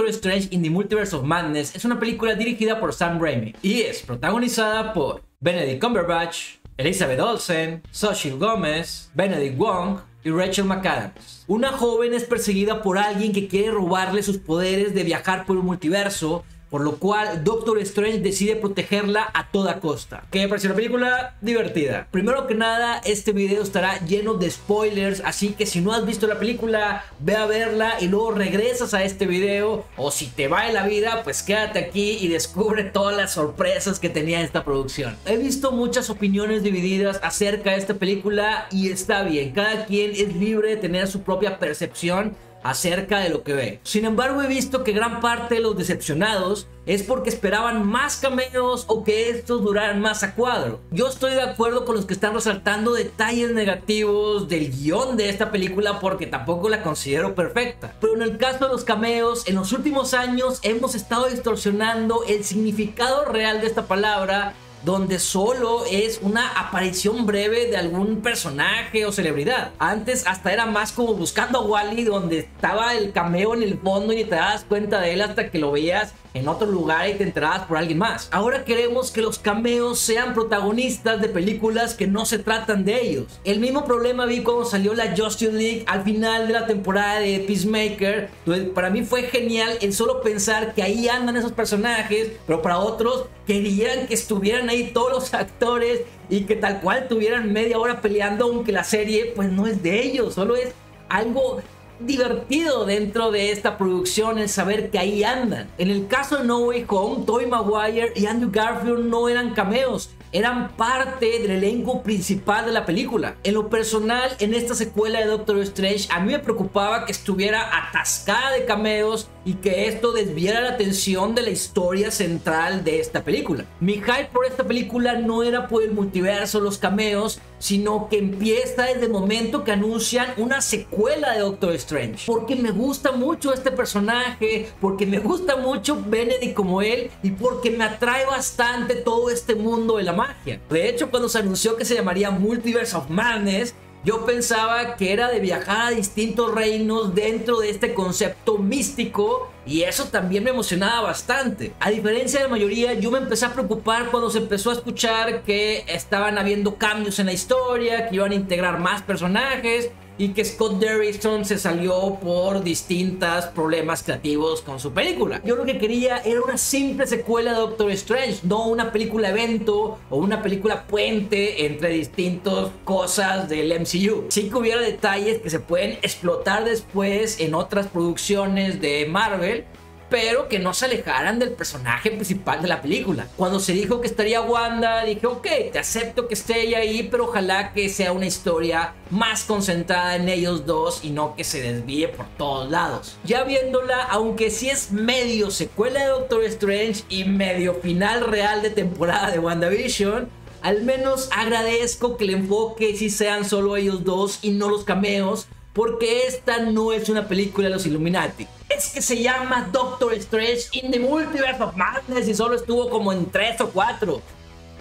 Doctor Strange in the Multiverse of Madness es una película dirigida por Sam Raimi y es protagonizada por Benedict Cumberbatch, Elizabeth Olsen, Soshil Gómez, Benedict Wong y Rachel McAdams. Una joven es perseguida por alguien que quiere robarle sus poderes de viajar por un multiverso por lo cual Doctor Strange decide protegerla a toda costa. ¿Qué me pareció una película divertida? Primero que nada, este video estará lleno de spoilers, así que si no has visto la película, ve a verla y luego regresas a este video. O si te va en la vida, pues quédate aquí y descubre todas las sorpresas que tenía esta producción. He visto muchas opiniones divididas acerca de esta película y está bien, cada quien es libre de tener su propia percepción acerca de lo que ve. Sin embargo, he visto que gran parte de los decepcionados es porque esperaban más cameos o que estos duraran más a cuadro. Yo estoy de acuerdo con los que están resaltando detalles negativos del guion de esta película porque tampoco la considero perfecta. Pero en el caso de los cameos, en los últimos años hemos estado distorsionando el significado real de esta palabra donde solo es una aparición breve de algún personaje o celebridad. Antes hasta era más como buscando a Wally, donde estaba el cameo en el fondo y te das cuenta de él hasta que lo veías en otro lugar y te enterabas por alguien más. Ahora queremos que los cameos sean protagonistas de películas que no se tratan de ellos. El mismo problema vi cuando salió la Justice League al final de la temporada de Peacemaker. para mí fue genial el solo pensar que ahí andan esos personajes, pero para otros querían que estuvieran ahí todos los actores y que tal cual tuvieran media hora peleando, aunque la serie pues no es de ellos, solo es algo divertido dentro de esta producción el saber que ahí andan. En el caso de No Way Home, Tobey Maguire y Andrew Garfield no eran cameos, eran parte del elenco principal de la película. En lo personal, en esta secuela de Doctor Strange, a mí me preocupaba que estuviera atascada de cameos y que esto desviara la atención de la historia central de esta película. Mi hype por esta película no era por el multiverso, los cameos, sino que empieza desde el momento que anuncian una secuela de Doctor Strange. Porque me gusta mucho este personaje, porque me gusta mucho Benedict como él y porque me atrae bastante todo este mundo de la De hecho, cuando se anunció que se llamaría Multiverse of Madness, yo pensaba que era de viajar a distintos reinos dentro de este concepto místico y eso también me emocionaba bastante. A diferencia de la mayoría, yo me empecé a preocupar cuando se empezó a escuchar que estaban habiendo cambios en la historia, que iban a integrar más personajes y que Scott Derrickson se salió por distintos problemas creativos con su película. Yo lo que quería era una simple secuela de Doctor Strange, no una película evento o una película puente entre distintas cosas del MCU. Sí que hubiera detalles que se pueden explotar después en otras producciones de Marvel, pero que no se alejaran del personaje principal de la película. Cuando se dijo que estaría Wanda, dije, ok, te acepto que esté ella ahí, pero ojalá que sea una historia más concentrada en ellos dos y no que se desvíe por todos lados. Ya viéndola, aunque sí es medio secuela de Doctor Strange y medio final real de temporada de WandaVision, al menos agradezco que el enfoque sí sean solo ellos dos y no los cameos, porque esta no es una película de los Illuminati es que se llama Doctor Strange in the Multiverse of Madness y solo estuvo como en 3 o 4.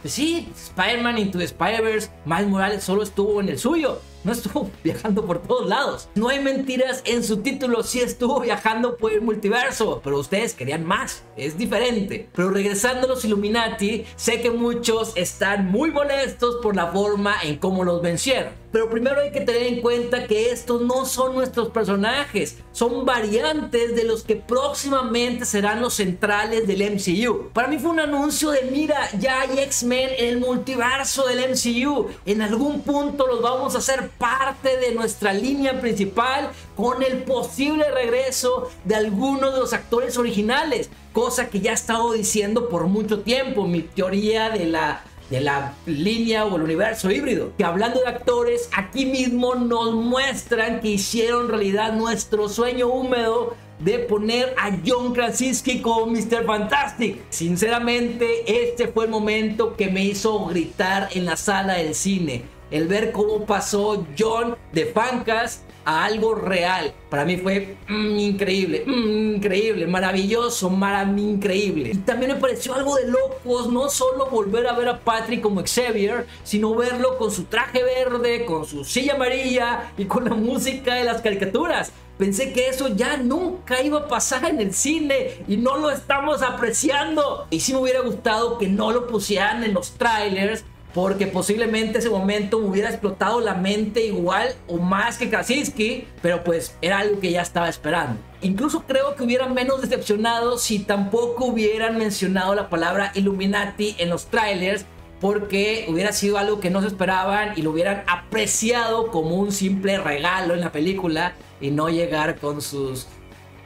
Pues sí, Spider-Man Into the Spider-Verse, Miles Morales solo estuvo en el suyo. No estuvo viajando por todos lados. No hay mentiras en su título, sí estuvo viajando por el multiverso, pero ustedes querían más, es diferente. Pero regresando a los Illuminati, sé que muchos están muy molestos por la forma en cómo los vencieron. Pero primero hay que tener en cuenta que estos no son nuestros personajes, son variantes de los que próximamente serán los centrales del MCU. Para mí fue un anuncio de mira, ya hay X-Men en el multiverso del MCU. En algún punto los vamos a hacer parte de nuestra línea principal con el posible regreso de algunos de los actores originales. Cosa que ya he estado diciendo por mucho tiempo. Mi teoría de la de la línea o el universo híbrido. Que hablando de actores, aquí mismo nos muestran que hicieron realidad nuestro sueño húmedo de poner a John Krasinski como Mr. Fantastic. Sinceramente, este fue el momento que me hizo gritar en la sala del cine. el ver cómo pasó John de Fancas a algo real. Para mí fue mm, increíble, mm, increíble, maravilloso, maravilloso, increíble. Y también me pareció algo de locos, no solo volver a ver a Patrick como Xavier, sino verlo con su traje verde, con su silla amarilla y con la música de las caricaturas. Pensé que eso ya nunca iba a pasar en el cine y no lo estamos apreciando. Y si me hubiera gustado que no lo pusieran en los trailers porque posiblemente ese momento me hubiera explotado la mente igual o más que Krasinski, pero pues era algo que ya estaba esperando. Incluso creo que hubieran menos decepcionado si tampoco hubieran mencionado la palabra Illuminati en los trailers, porque hubiera sido algo que no se esperaban y lo hubieran apreciado como un simple regalo en la película y no llegar con sus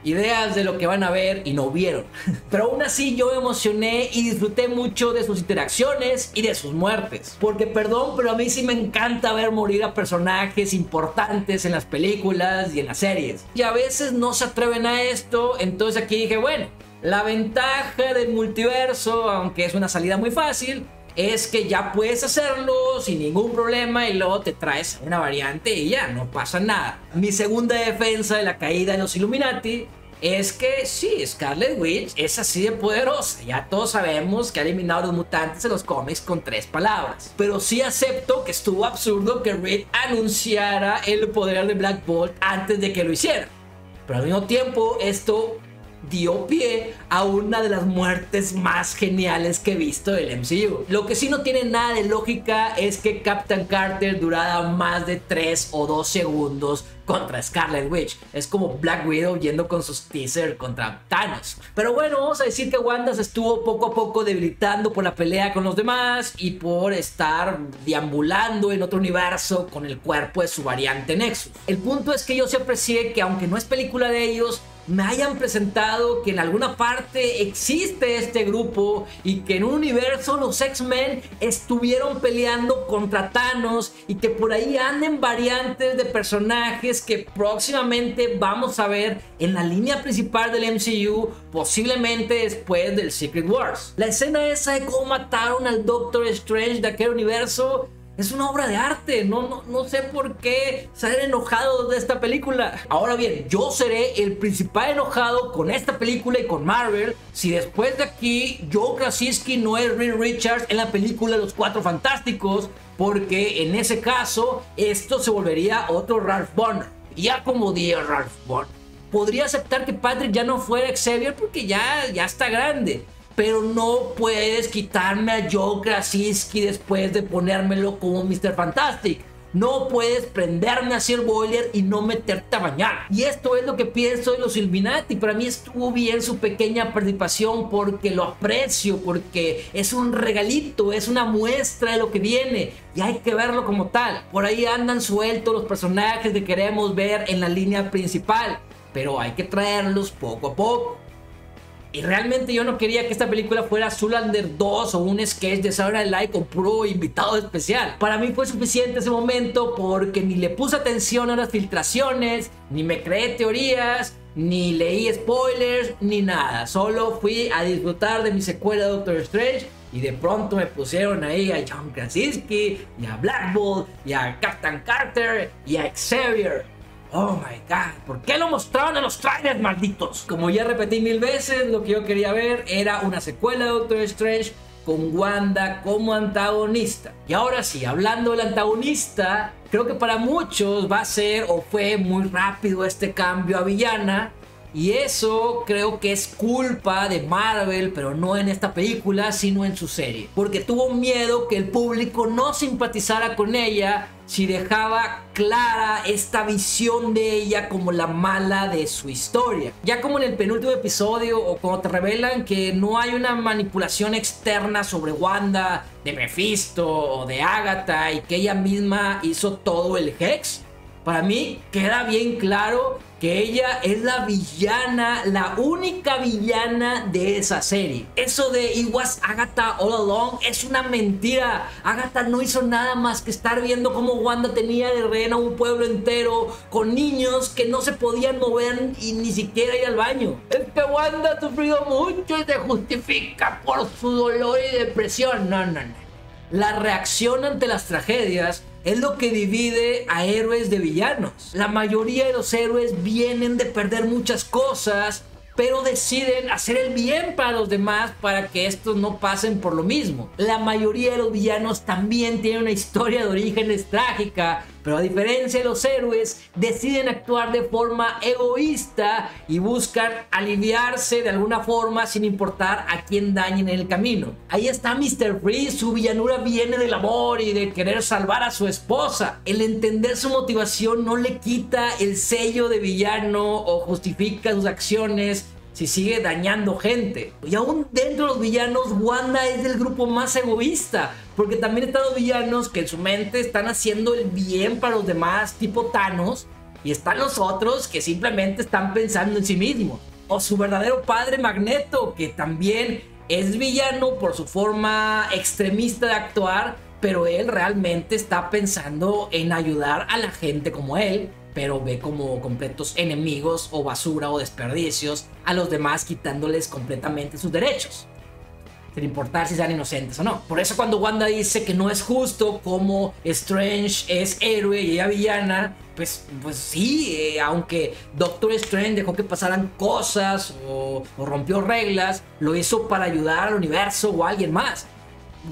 ideas de lo que van a ver y no vieron. Pero aún así yo me emocioné y disfruté mucho de sus interacciones y de sus muertes. Porque perdón, pero a mí sí me encanta ver morir a personajes importantes en las películas y en las series. Y a veces no se atreven a esto, entonces aquí dije, bueno, la ventaja del multiverso, aunque es una salida muy fácil, es que ya puedes hacerlo sin ningún problema y luego te traes una variante y ya, no pasa nada. Mi segunda defensa de la caída de los Illuminati es que sí, Scarlet Witch es así de poderosa. Ya todos sabemos que ha eliminado a los mutantes en los cómics con tres palabras. Pero sí acepto que estuvo absurdo que Reed anunciara el poder de Black Bolt antes de que lo hiciera. Pero al mismo tiempo, esto dio pie a una de las muertes más geniales que he visto del MCU. Lo que sí no tiene nada de lógica es que Captain Carter durara más de 3 o 2 segundos contra Scarlet Witch. Es como Black Widow yendo con sus teaser contra Thanos. Pero bueno, vamos a decir que Wanda se estuvo poco a poco debilitando por la pelea con los demás y por estar deambulando en otro universo con el cuerpo de su variante Nexus. El punto es que yo sí aprecié que aunque no es película de ellos, me hayan presentado que en alguna parte existe este grupo y que en un universo los X-Men estuvieron peleando contra Thanos y que por ahí anden variantes de personajes que próximamente vamos a ver en la línea principal del MCU, posiblemente después del Secret Wars. La escena esa de cómo mataron al Doctor Strange de aquel universo es una obra de arte, no, no, no sé por qué ser enojado de esta película. Ahora bien, yo seré el principal enojado con esta película y con Marvel si después de aquí Joe Krasinski no es Reed Richards en la película Los Cuatro Fantásticos, porque en ese caso esto se volvería otro Ralph Bonner. Ya como día Ralph Bonner. Podría aceptar que Patrick ya no fuera Xavier porque ya, ya está grande pero no puedes quitarme a Joe Krasinski después de ponérmelo como Mr. Fantastic. No puedes prenderme a Sir Boiler y no meterte a bañar. Y esto es lo que pienso de los Illuminati. Para mí estuvo bien su pequeña participación porque lo aprecio, porque es un regalito, es una muestra de lo que viene. Y hay que verlo como tal. Por ahí andan sueltos los personajes que queremos ver en la línea principal. Pero hay que traerlos poco a poco. Y realmente yo no quería que esta película fuera Zulander 2 o un sketch de Saturday Night con puro invitado especial. Para mí fue suficiente ese momento porque ni le puse atención a las filtraciones, ni me creé teorías, ni leí spoilers, ni nada. Solo fui a disfrutar de mi secuela Doctor Strange y de pronto me pusieron ahí a John Krasinski, a Black Bolt, a Captain Carter, y a Xavier. Oh my god, ¿por qué lo mostraron en los trailers, malditos? Como ya repetí mil veces, lo que yo quería ver era una secuela de Doctor Strange con Wanda como antagonista. Y ahora sí, hablando del antagonista, creo que para muchos va a ser o fue muy rápido este cambio a villana. Y eso creo que es culpa de Marvel, pero no en esta película, sino en su serie. Porque tuvo miedo que el público no simpatizara con ella si dejaba clara esta visión de ella como la mala de su historia. Ya como en el penúltimo episodio o cuando te revelan que no hay una manipulación externa sobre Wanda, de Mephisto o de Agatha y que ella misma hizo todo el Hex, para mí queda bien claro que ella es la villana, la única villana de esa serie. Eso de It was Agatha all along es una mentira. Agatha no hizo nada más que estar viendo cómo Wanda tenía de reina un pueblo entero con niños que no se podían mover y ni siquiera ir al baño. Es que Wanda ha sufrido mucho y se justifica por su dolor y depresión. No, no, no. La reacción ante las tragedias es lo que divide a héroes de villanos. La mayoría de los héroes vienen de perder muchas cosas pero deciden hacer el bien para los demás para que estos no pasen por lo mismo. La mayoría de los villanos también tienen una historia de orígenes trágica, pero a diferencia de los héroes, deciden actuar de forma egoísta y buscan aliviarse de alguna forma sin importar a quién dañen en el camino. Ahí está Mr. Freeze, su villanura viene del amor y de querer salvar a su esposa. El entender su motivación no le quita el sello de villano o justifica sus acciones si sigue dañando gente. Y aún dentro de los villanos, Wanda es del grupo más egoísta. Porque también están los villanos que en su mente están haciendo el bien para los demás, tipo Thanos. Y están los otros que simplemente están pensando en sí mismos. O su verdadero padre Magneto, que también es villano por su forma extremista de actuar. Pero él realmente está pensando en ayudar a la gente como él pero ve como completos enemigos o basura o desperdicios a los demás quitándoles completamente sus derechos. Sin importar si sean inocentes o no. Por eso cuando Wanda dice que no es justo como Strange es héroe y ella villana, pues, pues sí, eh, aunque Doctor Strange dejó que pasaran cosas o, o rompió reglas, lo hizo para ayudar al universo o a alguien más.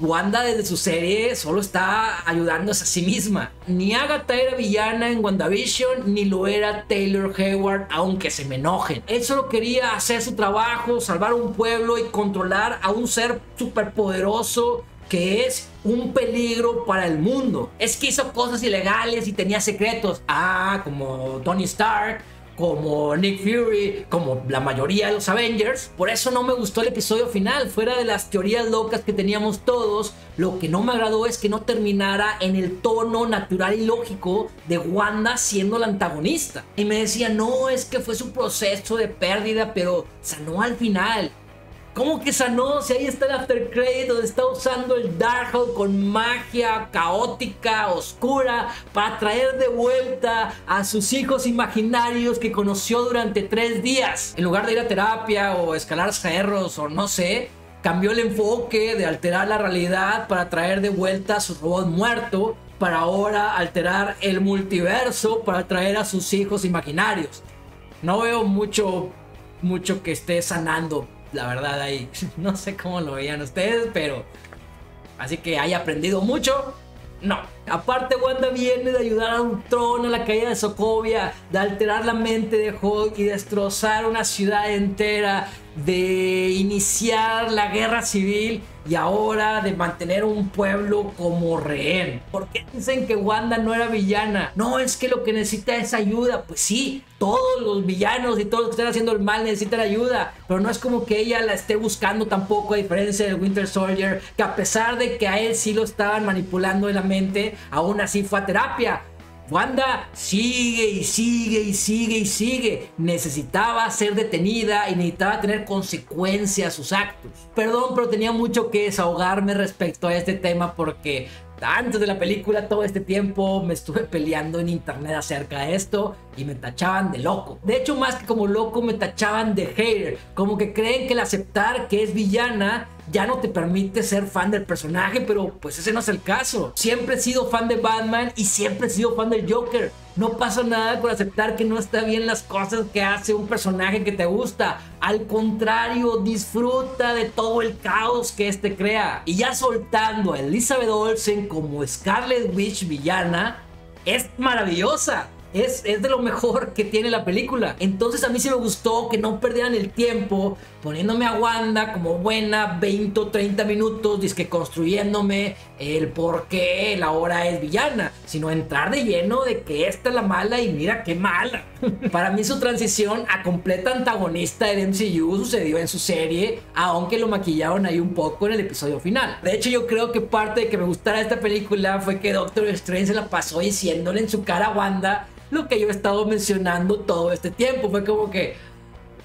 Wanda desde su serie solo está ayudándose a sí misma. Ni Agatha era villana en WandaVision, ni lo era Taylor Hayward, aunque se me enojen. Él solo quería hacer su trabajo, salvar un pueblo y controlar a un ser superpoderoso que es un peligro para el mundo. Es que hizo cosas ilegales y tenía secretos. Ah, como Tony Stark como Nick Fury, como la mayoría de los Avengers. Por eso no me gustó el episodio final. Fuera de las teorías locas que teníamos todos, lo que no me agradó es que no terminara en el tono natural y lógico de Wanda siendo la antagonista. Y me decía, no, es que fue su proceso de pérdida, pero sanó al final. ¿Cómo que sanó? Si ahí está el after credit donde está usando el Darkhold con magia caótica, oscura, para traer de vuelta a sus hijos imaginarios que conoció durante tres días. En lugar de ir a terapia o escalar cerros o no sé, cambió el enfoque de alterar la realidad para traer de vuelta a su robot muerto, para ahora alterar el multiverso para traer a sus hijos imaginarios. No veo mucho, mucho que esté sanando la verdad ahí. No sé cómo lo veían ustedes, pero... Así que haya aprendido mucho. No. Aparte, Wanda viene de ayudar a un trono a la caída de Sokovia, de alterar la mente de Hulk y destrozar una ciudad entera, de iniciar la guerra civil y ahora de mantener un pueblo como rehén. ¿Por qué dicen que Wanda no era villana? No, es que lo que necesita es ayuda. Pues sí, todos los villanos y todos los que están haciendo el mal necesitan ayuda, pero no es como que ella la esté buscando tampoco, a diferencia del Winter Soldier, que a pesar de que a él sí lo estaban manipulando en la mente, aún así fue a terapia. Wanda sigue y sigue y sigue y sigue. Necesitaba ser detenida y necesitaba tener consecuencias a sus actos. Perdón, pero tenía mucho que desahogarme respecto a este tema porque antes de la película, todo este tiempo me estuve peleando en internet acerca de esto y me tachaban de loco. De hecho, más que como loco, me tachaban de hater. Como que creen que el aceptar que es villana ya no te permite ser fan del personaje, pero pues ese no es el caso. Siempre he sido fan de Batman y siempre he sido fan del Joker. No pasa nada por aceptar que no está bien las cosas que hace un personaje que te gusta. Al contrario, disfruta de todo el caos que este crea. Y ya soltando a Elizabeth Olsen como Scarlet Witch villana, es maravillosa es, de lo mejor que tiene la película. Entonces a mí sí me gustó que no perdieran el tiempo poniéndome a Wanda como buena 20 o 30 minutos, que construyéndome el por qué la hora es villana, sino entrar de lleno de que esta es la mala y mira qué mala. Para mí su transición a completa antagonista del MCU sucedió en su serie, aunque lo maquillaron ahí un poco en el episodio final. De hecho yo creo que parte de que me gustara esta película fue que Doctor Strange se la pasó diciéndole en su cara a Wanda lo que yo he estado mencionando todo este tiempo. Fue como que,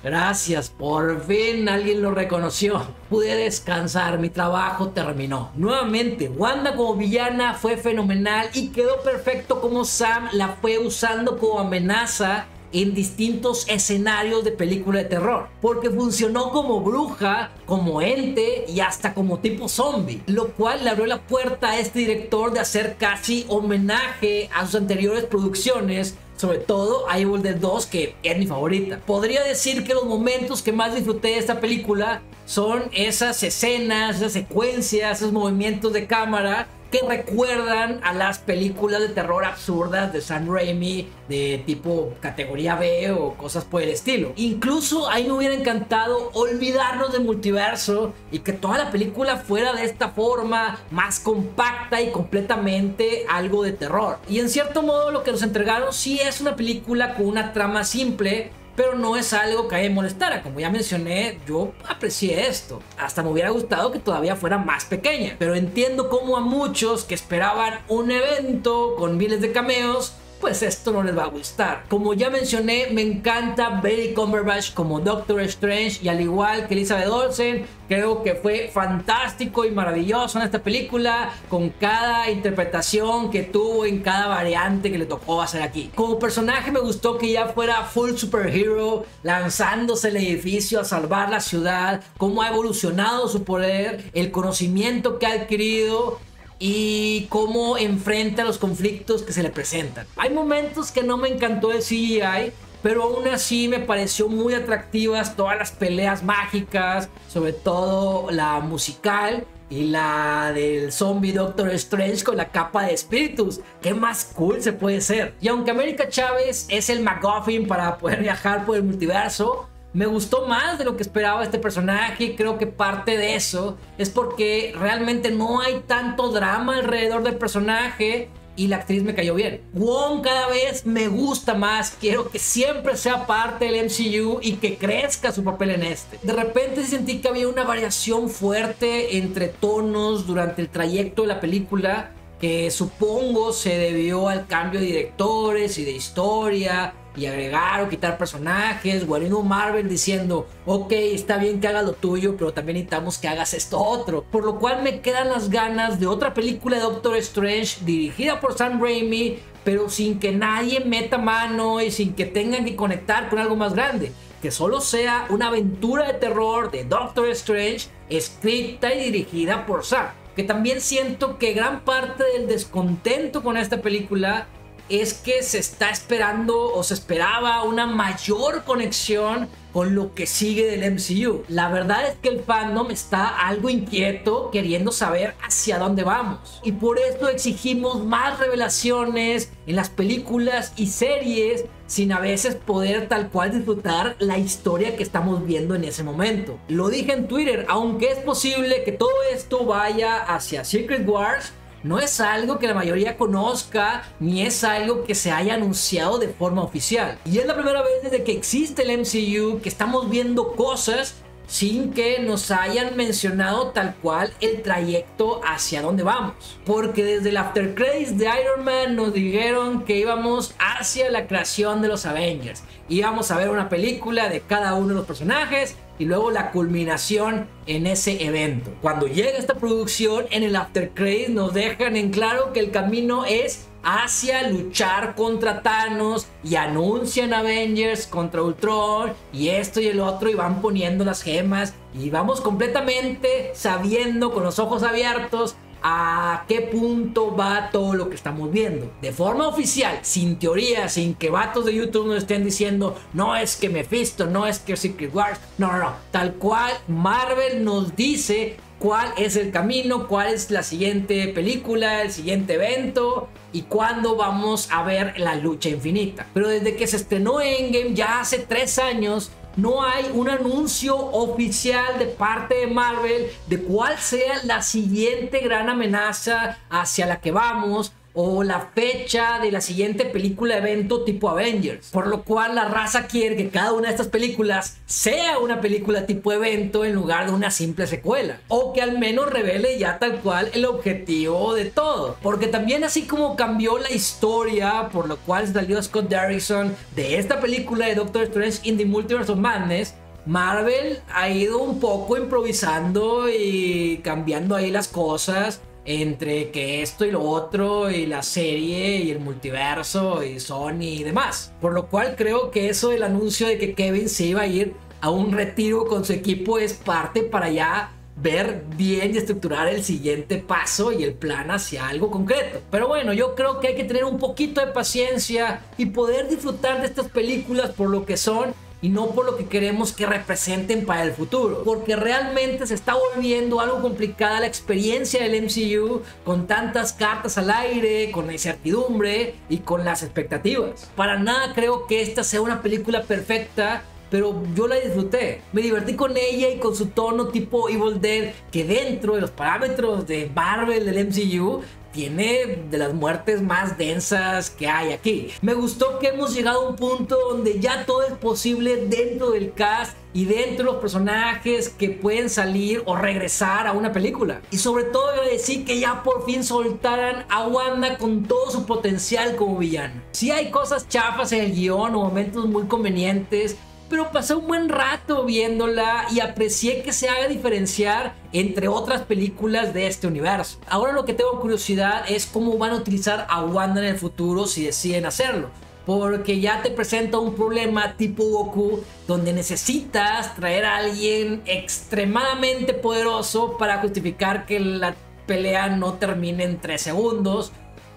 gracias, por fin alguien lo reconoció. Pude descansar, mi trabajo terminó. Nuevamente, Wanda como villana fue fenomenal y quedó perfecto como Sam la fue usando como amenaza en distintos escenarios de película de terror, porque funcionó como bruja, como ente y hasta como tipo zombie, lo cual le abrió la puerta a este director de hacer casi homenaje a sus anteriores producciones sobre todo Evil Dead 2, que es mi favorita. Podría decir que los momentos que más disfruté de esta película son esas escenas, esas secuencias, esos movimientos de cámara que recuerdan a las películas de terror absurdas de Sam Raimi de tipo categoría B o cosas por el estilo. Incluso ahí me hubiera encantado olvidarnos del multiverso y que toda la película fuera de esta forma más compacta y completamente algo de terror. Y en cierto modo lo que nos entregaron sí es una película con una trama simple pero no es algo que a me molestara. Como ya mencioné, yo aprecié esto. Hasta me hubiera gustado que todavía fuera más pequeña. Pero entiendo como a muchos que esperaban un evento con miles de cameos pues esto no les va a gustar. Como ya mencioné, me encanta Betty Cumberbatch como Doctor Strange y al igual que Elizabeth Olsen, creo que fue fantástico y maravilloso en esta película con cada interpretación que tuvo en cada variante que le tocó hacer aquí. Como personaje me gustó que ya fuera full superhero, lanzándose el edificio a salvar la ciudad, cómo ha evolucionado su poder, el conocimiento que ha adquirido y cómo enfrenta los conflictos que se le presentan. Hay momentos que no me encantó el CGI, pero aún así me pareció muy atractivas todas las peleas mágicas, sobre todo la musical y la del zombie Doctor Strange con la capa de espíritus. ¿Qué más cool se puede ser? Y aunque América Chávez es el McGuffin para poder viajar por el multiverso, me gustó más de lo que esperaba este personaje. Creo que parte de eso es porque realmente no hay tanto drama alrededor del personaje y la actriz me cayó bien. Wong cada vez me gusta más. Quiero que siempre sea parte del MCU y que crezca su papel en este. De repente sentí que había una variación fuerte entre tonos durante el trayecto de la película que supongo se debió al cambio de directores y de historia y agregar o quitar personajes, Guarino Marvel diciendo, ok, está bien que hagas lo tuyo, pero también necesitamos que hagas esto otro. Por lo cual me quedan las ganas de otra película de Doctor Strange dirigida por Sam Raimi, pero sin que nadie meta mano y sin que tengan que conectar con algo más grande. Que solo sea una aventura de terror de Doctor Strange escrita y dirigida por Sam. Que también siento que gran parte del descontento con esta película es que se está esperando o se esperaba una mayor conexión con lo que sigue del MCU. La verdad es que el fandom está algo inquieto queriendo saber hacia dónde vamos. Y por esto exigimos más revelaciones en las películas y series sin a veces poder tal cual disfrutar la historia que estamos viendo en ese momento. Lo dije en Twitter, aunque es posible que todo esto vaya hacia Secret Wars, no es algo que la mayoría conozca ni es algo que se haya anunciado de forma oficial. Y es la primera vez desde que existe el MCU que estamos viendo cosas sin que nos hayan mencionado tal cual el trayecto hacia dónde vamos. Porque desde el After Credits de Iron Man nos dijeron que íbamos hacia la creación de los Avengers. Íbamos a ver una película de cada uno de los personajes y luego la culminación en ese evento. Cuando llega esta producción, en el After Credits nos dejan en claro que el camino es hacia luchar contra Thanos y anuncian Avengers contra Ultron y esto y el otro y van poniendo las gemas y vamos completamente sabiendo con los ojos abiertos a qué punto va todo lo que estamos viendo. De forma oficial, sin teoría, sin que vatos de YouTube nos estén diciendo, no es que Mephisto, no es que Secret Wars, no, no, no. Tal cual Marvel nos dice cuál es el camino, cuál es la siguiente película, el siguiente evento y cuándo vamos a ver la lucha infinita. Pero desde que se estrenó Endgame ya hace tres años, no hay un anuncio oficial de parte de Marvel de cuál sea la siguiente gran amenaza hacia la que vamos o la fecha de la siguiente película evento tipo Avengers. Por lo cual la raza quiere que cada una de estas películas sea una película tipo evento en lugar de una simple secuela. O que al menos revele ya tal cual el objetivo de todo. Porque también así como cambió la historia por lo cual salió Scott Derrickson de esta película de Doctor Strange in the Multiverse of Madness, Marvel ha ido un poco improvisando y cambiando ahí las cosas entre que esto y lo otro y la serie y el multiverso y Sony y demás. Por lo cual creo que eso del anuncio de que Kevin se iba a ir a un retiro con su equipo es parte para ya ver bien y estructurar el siguiente paso y el plan hacia algo concreto. Pero bueno, yo creo que hay que tener un poquito de paciencia y poder disfrutar de estas películas por lo que son y no por lo que queremos que representen para el futuro. Porque realmente se está volviendo algo complicada la experiencia del MCU con tantas cartas al aire, con la incertidumbre y con las expectativas. Para nada creo que esta sea una película perfecta pero yo la disfruté. Me divertí con ella y con su tono tipo Evil Dead, que dentro de los parámetros de Marvel del MCU tiene de las muertes más densas que hay aquí. Me gustó que hemos llegado a un punto donde ya todo es posible dentro del cast y dentro de los personajes que pueden salir o regresar a una película. Y sobre todo agradecí que ya por fin soltaran a Wanda con todo su potencial como villano. Si hay cosas chafas en el guion o momentos muy convenientes, pero pasé un buen rato viéndola y aprecié que se haga diferenciar entre otras películas de este universo. Ahora lo que tengo curiosidad es cómo van a utilizar a Wanda en el futuro si deciden hacerlo. Porque ya te presenta un problema tipo Goku donde necesitas traer a alguien extremadamente poderoso para justificar que la pelea no termine en 3 segundos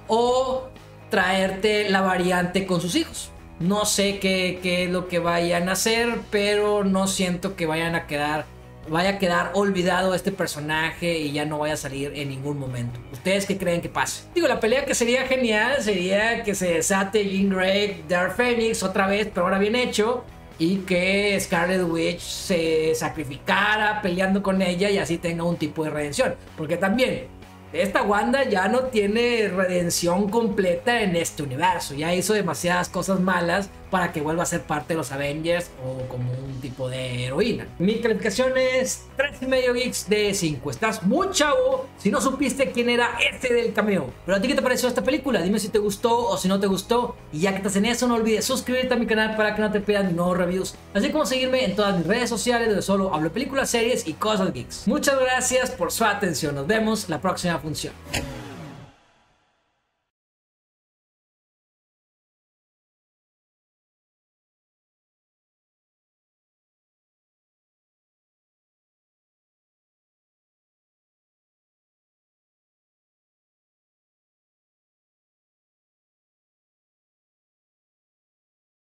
o traerte la variante con sus hijos. No sé qué, es lo que vayan a hacer, pero no siento que vayan a quedar vaya a quedar olvidado este personaje y ya no vaya a salir en ningún momento. ¿Ustedes qué creen que pase? Digo, la pelea que sería genial sería que se desate Jean Grey, Dark Phoenix otra vez, pero ahora bien hecho. Y que Scarlet Witch se sacrificara peleando con ella y así tenga un tipo de redención. Porque también esta Wanda ya no tiene redención completa en este universo. Ya hizo demasiadas cosas malas para que vuelva a ser parte de los Avengers o como un tipo de heroína. Mi calificación es 3,5 geeks de 5. Estás muy chavo si no supiste quién era este del cameo. Pero a ti qué te pareció esta película? Dime si te gustó o si no te gustó. Y ya que estás en eso, no olvides suscribirte a mi canal para que no te pierdas nuevos reviews. Así como seguirme en todas mis redes sociales donde solo hablo películas, series y cosas geeks. Muchas gracias por su atención. Nos vemos la próxima función.